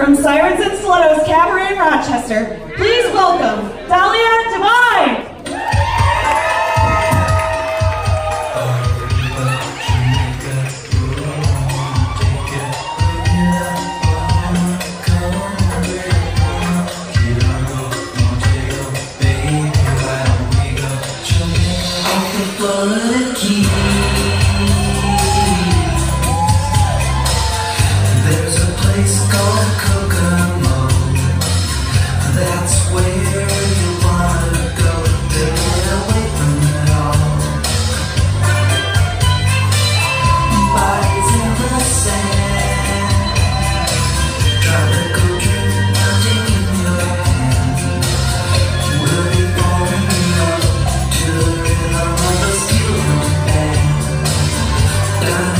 From Sirens and Stilettos Cabaret in Rochester, please welcome Dahlia Divine! down.